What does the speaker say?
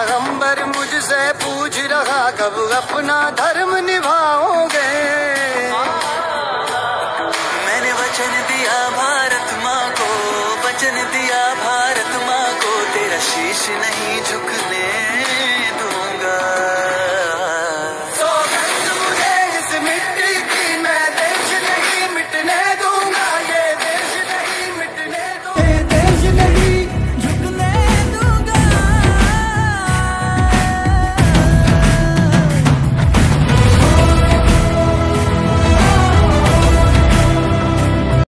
पैगंबर मुझसे पूछ रहा, कब अपना धर्म निभाओगे? मैंने वचन दिया भारत माँ को, वचन दिया भारत माँ को, तेरा शीश नहीं झुकने